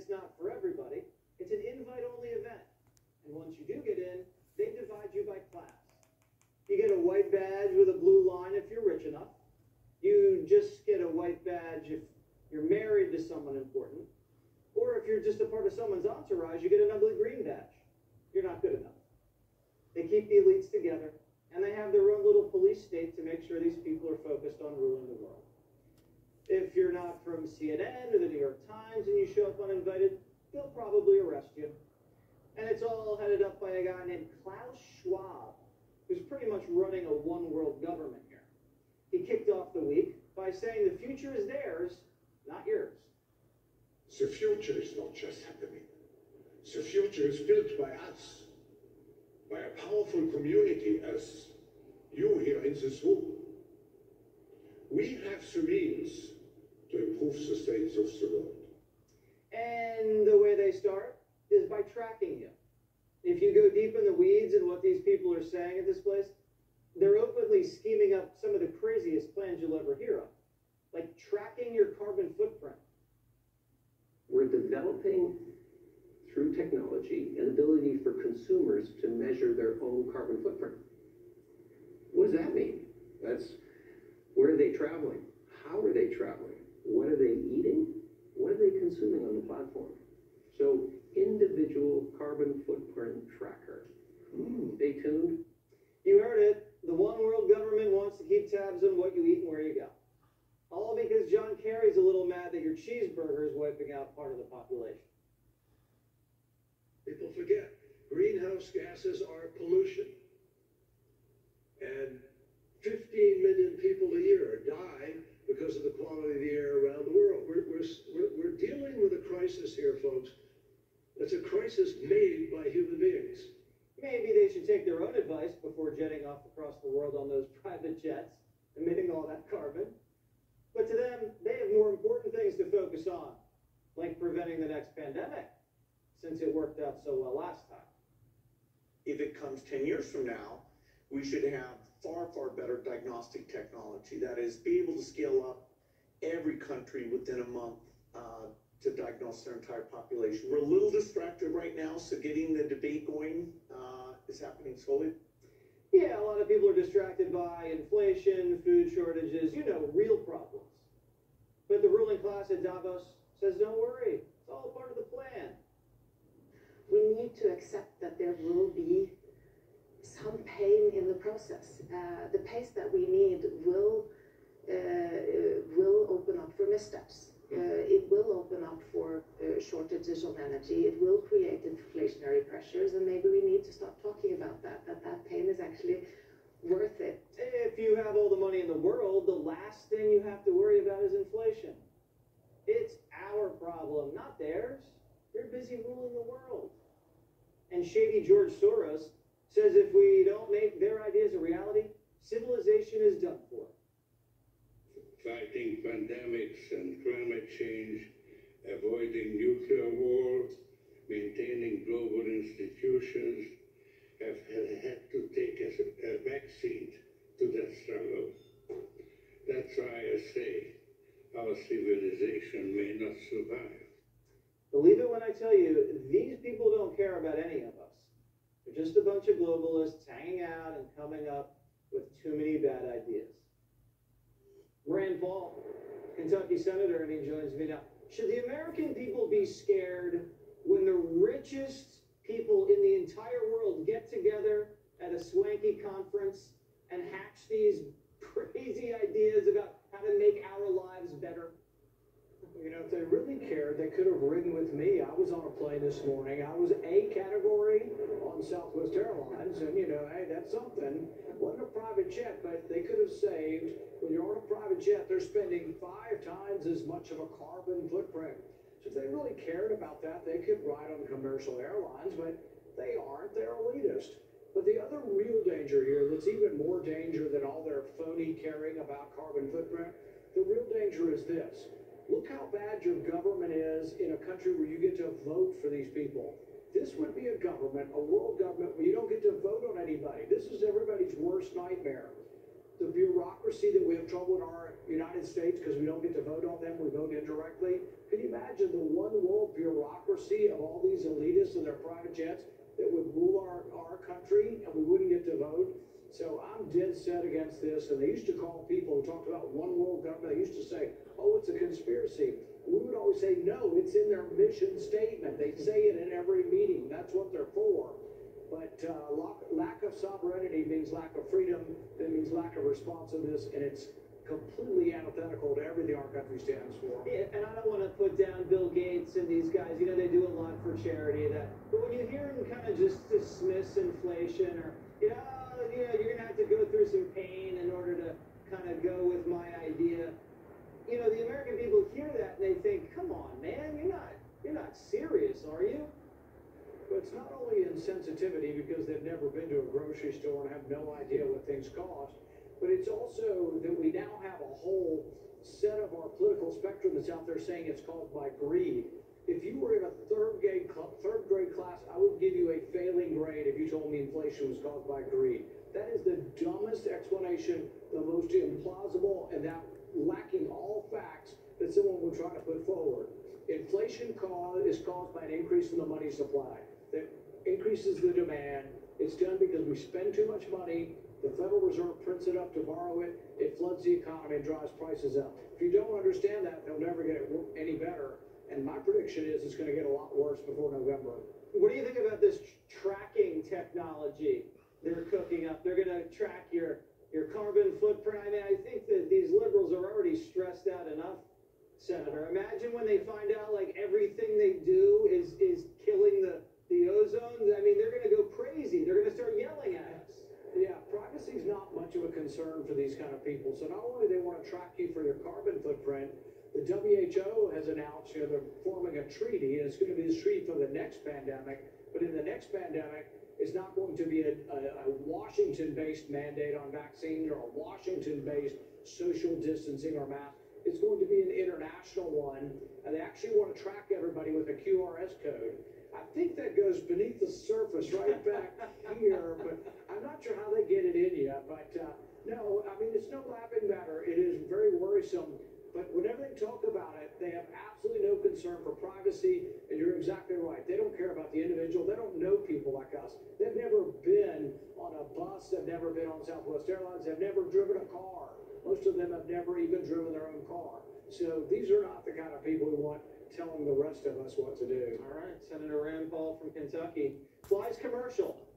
it's not for everybody. It's an invite-only event. And once you do get in, they divide you by class. You get a white badge with a blue line if you're rich enough. You just get a white badge if you're married to someone important. Or if you're just a part of someone's entourage, you get an ugly green badge. You're not good enough. They keep the elites together, and they have their own little police state to make sure these people are focused on ruling the world. If you're not from CNN or the New York Times and you show up uninvited, they'll probably arrest you. And it's all headed up by a guy named Klaus Schwab, who's pretty much running a one world government here. He kicked off the week by saying the future is theirs, not yours. The future is not just happening. The future is built by us, by a powerful community as you here in this room. We have the means to improve the state of the world. And the way they start is by tracking you. If you go deep in the weeds and what these people are saying at this place, they're openly scheming up some of the craziest plans you'll ever hear of, like tracking your carbon footprint. We're developing through technology an ability for consumers to measure their own carbon footprint. What does that mean? That's where are they traveling? How are they traveling? What are they eating? What are they consuming on the platform? So, individual carbon footprint tracker. Hmm, stay tuned. You heard it. The one world government wants to keep tabs on what you eat and where you go. All because John Kerry's a little mad that your cheeseburger is wiping out part of the population. People forget greenhouse gases are pollution. And 15 million people a year die because of the quality of the air around the world. We're, we're, we're, we're dealing with a crisis here, folks. It's a crisis made by human beings. Maybe they should take their own advice before jetting off across the world on those private jets, emitting all that carbon. But to them, they have more important things to focus on, like preventing the next pandemic, since it worked out so well last time. If it comes 10 years from now, we should have far, far better diagnostic technology. That is, be able to scale up every country within a month uh, to diagnose their entire population. We're a little distracted right now, so getting the debate going uh, is happening slowly. Yeah, a lot of people are distracted by inflation, food shortages, you know, real problems. But the ruling class at Davos says, don't worry, it's all part of the plan. We need to accept that there will be some pain in the process. Uh, the pace that we need will uh, will open up for missteps. Uh, it will open up for uh, shortages of energy. It will create inflationary pressures, and maybe we need to start talking about that. That that pain is actually worth it. If you have all the money in the world, the last thing you have to worry about is inflation. It's our problem, not theirs. They're busy ruling the world. And shady George Soros says if we don't make their ideas a reality, civilization is done for. Fighting pandemics and climate change, avoiding nuclear war, maintaining global institutions have had to take a, a backseat to that struggle. That's why I say our civilization may not survive. Believe it when I tell you, these people don't care about any of us. They're just a bunch of globalists hanging out and coming up with too many bad ideas. Rand Paul, Kentucky senator, and he joins me now. Should the American people be scared when the richest people in the entire world get together at a swanky conference and hatch these crazy ideas about how to make our lives better? You know, if they really cared, they could have ridden with me. I was on a plane this morning. I was A category Southwest Airlines, and you know, hey, that's something. wasn't a private jet, but they could have saved. When you're on a private jet, they're spending five times as much of a carbon footprint. So if they really cared about that, they could ride on commercial airlines, but they aren't. They're elitist. But the other real danger here, that's even more danger than all their phony caring about carbon footprint, the real danger is this. Look how bad your government is in a country where you get to vote for these people. This would be a government, a world government, where you don't get to vote on anybody. This is everybody's worst nightmare. the bureaucracy that we have trouble in our United States because we don't get to vote on them, we vote indirectly. Can you imagine the one world bureaucracy of all these elitists and their private jets that would rule our, our country and we wouldn't get to vote? So I'm dead set against this. And they used to call people who talked about one world government, they used to say, oh, it's a conspiracy. We would always say, no, it's in their mission statement. They say it in every meeting. That's what they're for. But uh, lack, of sovereignty means lack of freedom, that means lack of responsiveness, and it's completely antithetical to everything our country stands for. Yeah, and I don't want to put down Bill Gates and these guys. You know, they do a lot for charity. That, but when you hear them kind of just dismiss inflation, or you know, "Oh, you know, you're gonna have to go through some pain in order to kind of go with my idea. You know, the American people hear that and they think, "Come on, man, you're not, you're not serious, are you?" But it's not only insensitivity because they've never been to a grocery store and have no idea what things cost, but it's also that we now have a whole set of our political spectrum that's out there saying it's caused by greed. If you were in a third grade third grade class, I would give you a failing grade if you told me inflation was caused by greed. That is the dumbest explanation, the most implausible, and that lacking all facts that someone would try to put forward. Inflation cause, is caused by an increase in the money supply that increases the demand. It's done because we spend too much money. The Federal Reserve prints it up to borrow it. It floods the economy and drives prices up. If you don't understand that, they'll never get any better. And my prediction is it's going to get a lot worse before November. What do you think about this tr- tracking technology they're cooking up? They're gonna track your your carbon footprint. I mean, I think that these liberals are already stressed out enough, Senator. Imagine when they find out like everything they do is is killing the the ozone. I mean, they're gonna go crazy. They're gonna start yelling at us. Yeah, privacy is not much of a concern for these kind of people. So not only do they want to track you for your carbon footprint, the WHO has announced you know, they're forming a treaty, and it's going to be this treaty for the next pandemic. But in the next pandemic, it's not going to be a, a, a Washington-based mandate on vaccines or a Washington-based social distancing or mask. It's going to be an international one, and they actually want to track everybody with a QRS code. I think that goes beneath the surface right back here, but I'm not sure how they get it in yet. But uh, no, I mean, it's no laughing matter. It is very worrisome. But whenever they talk about it, they have absolutely no concern for privacy. And you're exactly right. They don't care about the individual. They don't know people like us. They've never been on a bus. They've never been on Southwest Airlines. They've never driven a car. Most of them have never even driven their own car. So these are not the kind of people who want telling the rest of us what to do. All right, Senator Rand Paul from Kentucky flies commercial